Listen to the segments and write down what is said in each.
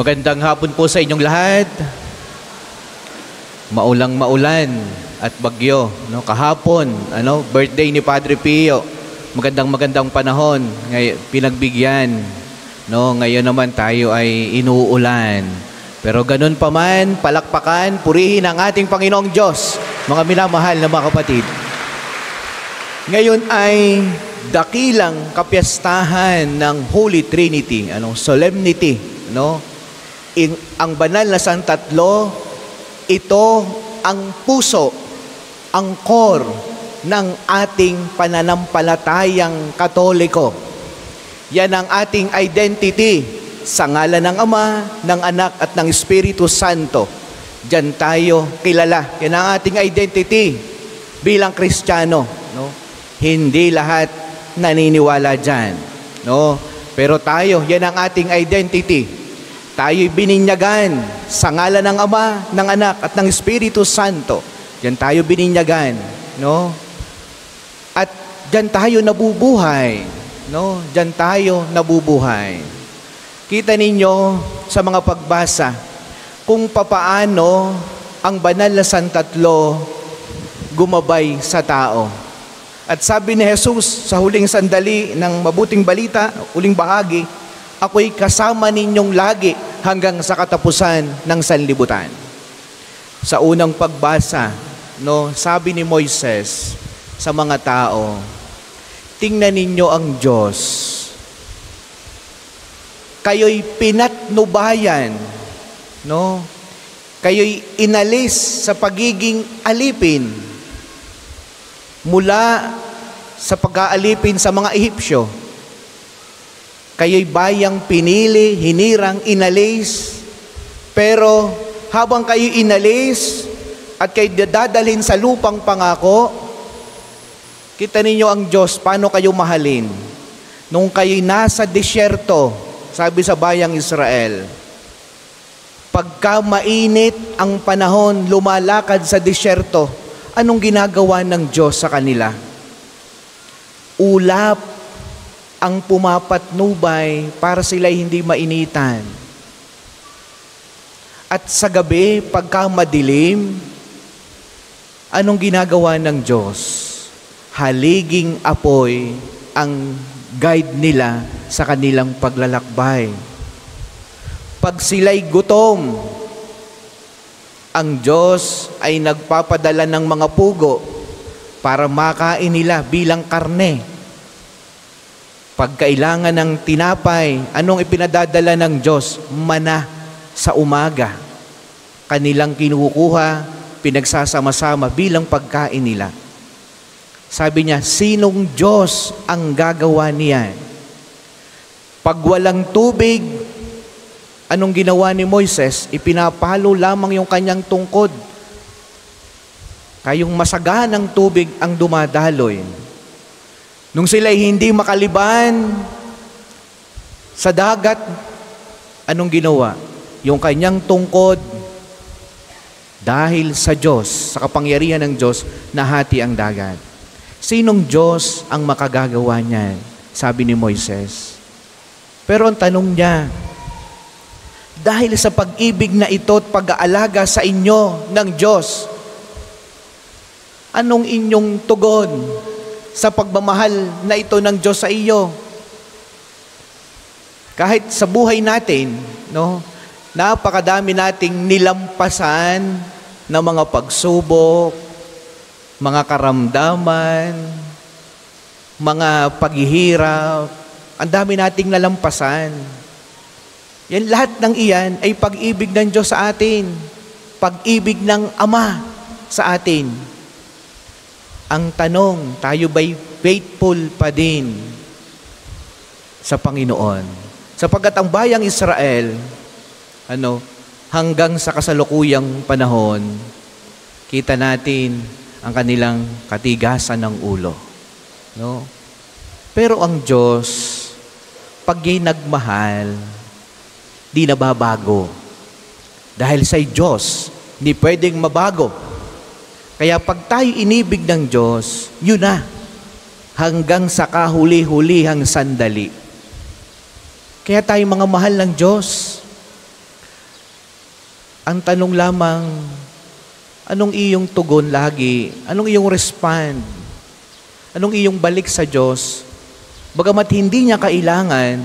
Magandang hapon po sa inyong lahat. Maulang maulan at bagyo, no? Kahapon, ano, birthday ni Padre Pio. Magandang magandang panahon, ngay pinagbigyan. No, ngayon naman tayo ay inuulan. Pero ganun pa man, palakpakan, purihin ang ating Panginoong Diyos, mga minamahal na mga kapatid. Ngayon ay dakilang kapiyastahan ng Holy Trinity, ano, solemnity, no? In, ang banal na santatlo, ito ang puso, ang core ng ating pananampalatayang katoliko. Yan ang ating identity sa ngalan ng Ama, ng Anak at ng Espiritu Santo. Diyan tayo kilala. Yan ang ating identity bilang Kristiyano. No? Hindi lahat naniniwala dyan. No? Pero tayo, yan ang ating identity Tayo'y bininyagan sa ngalan ng Ama, ng Anak at ng Espiritu Santo. Diyan tayo bininyagan, no? At diyan tayo nabubuhay, no? Diyan tayo nabubuhay. Kita ninyo sa mga pagbasa kung papaano ang banal na santatlo gumabay sa tao. At sabi ni Jesus sa huling sandali ng mabuting balita, huling bahagi, ako'y kasama ninyong lagi hanggang sa katapusan ng sanlibutan. Sa unang pagbasa, no, sabi ni Moises sa mga tao, tingnan ninyo ang Diyos. Kayo'y pinatnubayan, no? Kayo'y inalis sa pagiging alipin mula sa pag-aalipin sa mga Ehipsyo Kayo'y bayang pinili, hinirang, inalis. Pero habang kayo inalis at kayo dadalhin sa lupang pangako, kita ninyo ang Diyos, paano kayo mahalin? Nung kayo'y nasa disyerto, sabi sa bayang Israel, pagka mainit ang panahon, lumalakad sa disyerto, anong ginagawa ng Diyos sa kanila? Ulap ang pumapatnubay para sila hindi mainitan. At sa gabi, pagka madilim, anong ginagawa ng Diyos? Haliging apoy ang guide nila sa kanilang paglalakbay. Pag sila'y gutom, ang Diyos ay nagpapadala ng mga pugo para makain nila bilang karne pag kailangan ng tinapay, anong ipinadadala ng Diyos? Mana sa umaga. Kanilang kinukuha, pinagsasama-sama bilang pagkain nila. Sabi niya, sinong Diyos ang gagawa niyan? Pag walang tubig, anong ginawa ni Moises? Ipinapalo lamang yung kanyang tungkod. Kayong masaganang tubig ang dumadaloy. Nung sila'y hindi makaliban sa dagat, anong ginawa? Yung kanyang tungkod, dahil sa Diyos, sa kapangyarihan ng Diyos, nahati ang dagat. Sinong Diyos ang makagagawa niyan? Sabi ni Moises. Pero ang tanong niya, dahil sa pag-ibig na ito at pag-aalaga sa inyo ng Diyos, anong inyong tugon? Sa pagmamahal na ito ng Diyos sa iyo. Kahit sa buhay natin, no, napakadami nating nilampasan ng mga pagsubok, mga karamdaman, mga paghihirap, ang dami nating nalampasan. Yan lahat ng iyan ay pag-ibig ng Diyos sa atin. Pag-ibig ng Ama sa atin. Ang tanong, tayo ba'y faithful pa din sa Panginoon? Sapagkat ang bayang Israel, ano, hanggang sa kasalukuyang panahon, kita natin ang kanilang katigasan ng ulo. No? Pero ang Diyos, pag nagmahal, di nababago. Dahil sa Diyos, hindi pwedeng mabago kaya pag tayo inibig ng Diyos, yun na. Hanggang sa kahuli-hulihang sandali. Kaya tayo mga mahal ng Diyos. Ang tanong lamang, anong iyong tugon lagi? Anong iyong respond? Anong iyong balik sa Diyos? Bagamat hindi niya kailangan,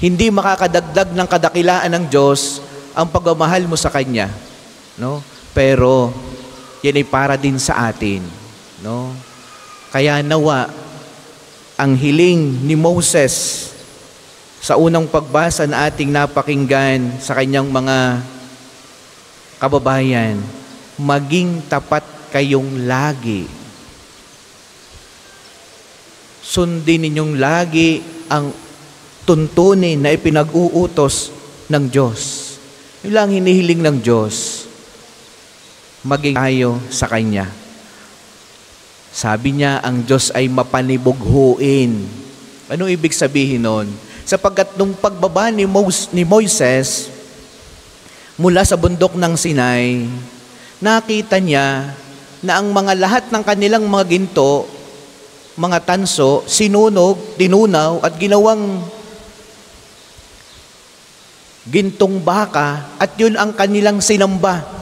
hindi makakadagdag ng kadakilaan ng Diyos ang pagmamahal mo sa Kanya. No? Pero, yan ay para din sa atin. No? Kaya nawa, ang hiling ni Moses sa unang pagbasa na ating napakinggan sa kanyang mga kababayan, maging tapat kayong lagi. Sundin ninyong lagi ang tuntunin na ipinag-uutos ng Diyos. Yun lang hinihiling ng Diyos. Maging tayo sa Kanya. Sabi niya, ang Diyos ay mapanibughuin. Anong ibig sabihin nun? Sapagkat nung pagbaba ni, Mos, ni Moises mula sa bundok ng Sinai, nakita niya na ang mga lahat ng kanilang mga ginto, mga tanso, sinunog, tinunaw at ginawang gintong baka at yun ang kanilang sinamba.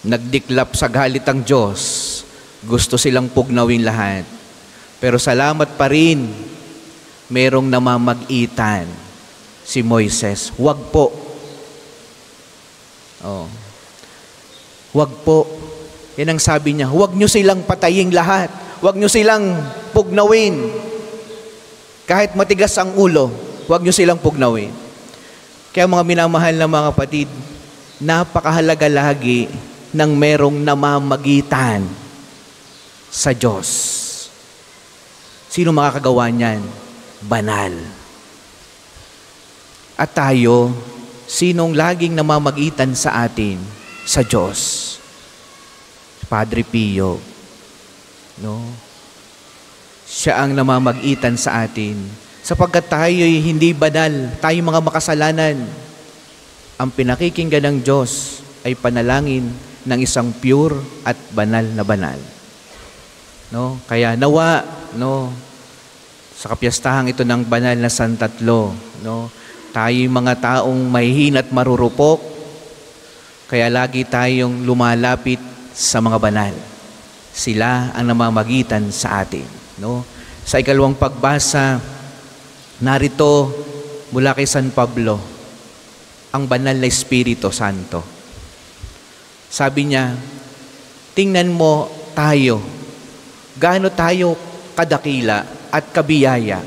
Nagdiklap sa galit ang Diyos. Gusto silang pugnawin lahat. Pero salamat pa rin merong namamagitan si Moises. Huwag po. Oh. Huwag po. Yan ang sabi niya. Huwag nyo silang patayin lahat. Huwag nyo silang pugnawin. Kahit matigas ang ulo, huwag nyo silang pugnawin. Kaya mga minamahal na mga kapatid, napakahalaga lagi ng merong namamagitan sa Diyos. Sino makakagawa niyan? banal. At tayo, sinong laging namamagitan sa atin? Sa Diyos. Padre Pio. No? Siya ang namamagitan sa atin. Sapagkat tayo'y hindi banal, tayo mga makasalanan. Ang pinakikinggan ng Diyos ay panalangin ng isang pure at banal na banal. No? Kaya nawa, no, sa kapiyastahan ito ng banal na Santatlo. No? Tayo mga taong mahihin at marurupok, kaya lagi tayong lumalapit sa mga banal. Sila ang namamagitan sa atin. No? Sa ikalawang pagbasa, narito mula kay San Pablo, ang banal na Espiritu Santo. Sabi niya, tingnan mo tayo, gaano tayo kadakila at kabiyaya.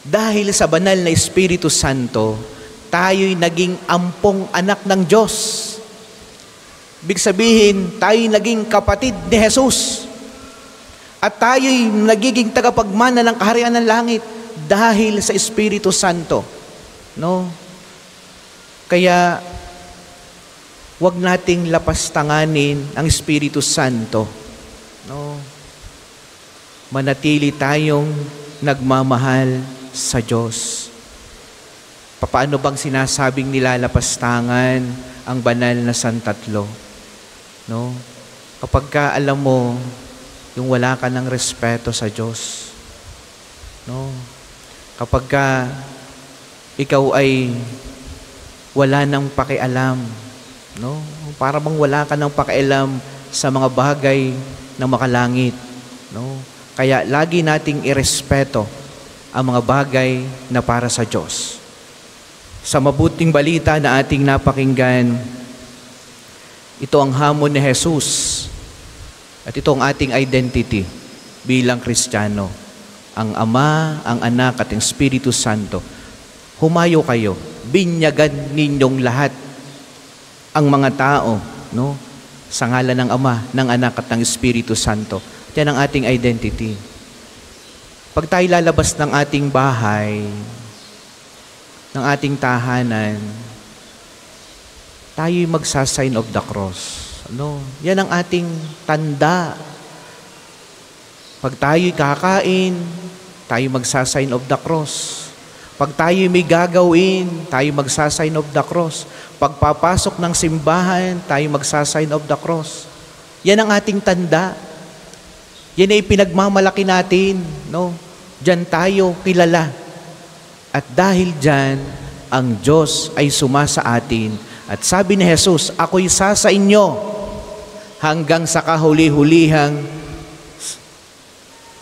Dahil sa banal na Espiritu Santo, tayo'y naging ampong anak ng Diyos. Big sabihin, tayo'y naging kapatid ni Jesus. At tayo'y nagiging tagapagmana ng kaharian ng langit dahil sa Espiritu Santo. No? Kaya, wag nating lapastanganin ang Espiritu Santo. No? manatili tayong nagmamahal sa Diyos. Paano bang sinasabing nilalapastangan ang banal na santatlo? No? Kapag ka alam mo yung wala ka ng respeto sa Diyos. No? Kapag ka ikaw ay wala nang pakialam, no? Para bang wala ka nang pakialam sa mga bagay ng makalangit, no? Kaya lagi nating irespeto ang mga bagay na para sa Diyos. Sa mabuting balita na ating napakinggan, ito ang hamon ni Jesus at ito ang ating identity bilang Kristiyano. Ang Ama, ang Anak at ang Espiritu Santo. Humayo kayo, binyagan ninyong lahat ang mga tao, no? Sa ngalan ng Ama, ng Anak at ng Espiritu Santo yan ang ating identity. Pag tayo lalabas ng ating bahay, ng ating tahanan, tayo magsasign of the cross. Ano? Yan ang ating tanda. Pag tayo'y kakain, tayo magsasign of the cross. Pag tayo may gagawin, tayo magsasign of the cross. Pagpapasok ng simbahan, tayo magsasign of the cross. Yan ang ating tanda. Yan ay pinagmamalaki natin, no? Diyan tayo kilala. At dahil diyan, ang Diyos ay suma sa atin At sabi ni Jesus, ako'y sa sa inyo hanggang sa kahuli-hulihang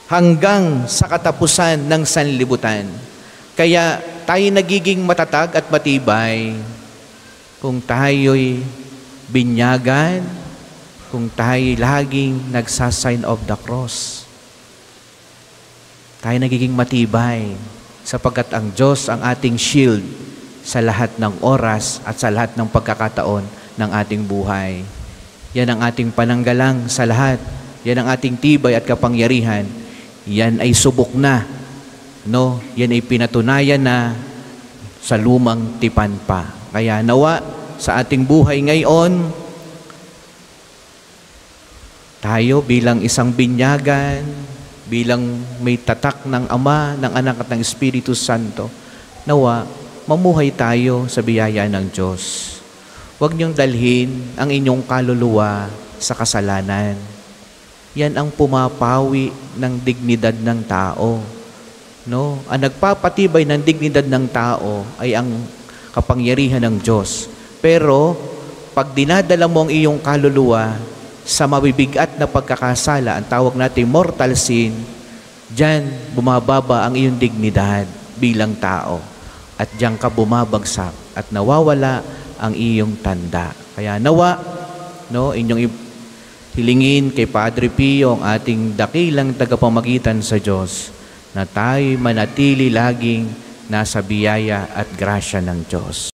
hanggang sa katapusan ng sanlibutan. Kaya tayo nagiging matatag at matibay kung tayo'y binyagan, kung tayo'y laging nagsasign of the cross. Tayo nagiging matibay sapagkat ang Diyos ang ating shield sa lahat ng oras at sa lahat ng pagkakataon ng ating buhay. Yan ang ating pananggalang sa lahat. Yan ang ating tibay at kapangyarihan. Yan ay subok na. No? Yan ay pinatunayan na sa lumang tipan pa. Kaya nawa sa ating buhay ngayon, tayo bilang isang binyagan, bilang may tatak ng Ama, ng Anak at ng Espiritu Santo, nawa mamuhay tayo sa biyaya ng Diyos. Huwag niyong dalhin ang inyong kaluluwa sa kasalanan. Yan ang pumapawi ng dignidad ng tao. No? Ang nagpapatibay ng dignidad ng tao ay ang kapangyarihan ng Diyos. Pero pag dinadala mo ang iyong kaluluwa sa mabibigat na pagkakasala, ang tawag natin mortal sin, diyan bumababa ang iyong dignidad bilang tao. At diyan ka bumabagsak at nawawala ang iyong tanda. Kaya nawa, no, inyong hilingin kay Padre Pio ang ating dakilang tagapamagitan sa Diyos na tayo manatili laging nasa biyaya at grasya ng Diyos.